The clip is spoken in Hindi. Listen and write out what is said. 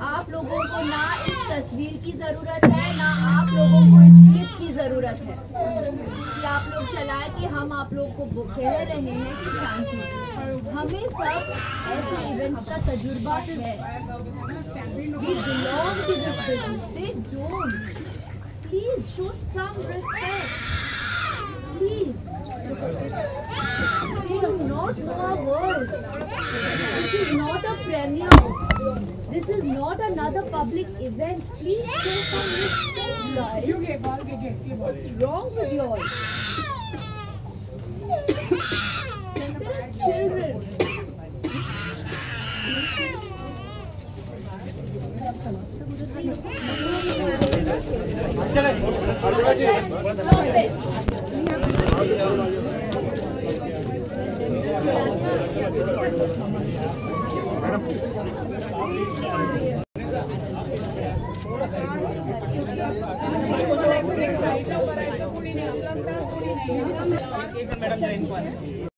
आप लोगों को ना इस तस्वीर की ज़रूरत है ना आप लोगों को इस क्लिप की ज़रूरत है कि आप लोग चलाए कि हम आप लोग को कह रहे हैं कि शांति। हमें सब ऐसे इवेंट्स का तजुर्बा है। We belong to this business they don't please show some respect please do not know a word this is not a premium This is not another public event. Please show some respect, guys. What's wrong with you all? There are children. Stop it. Madam madam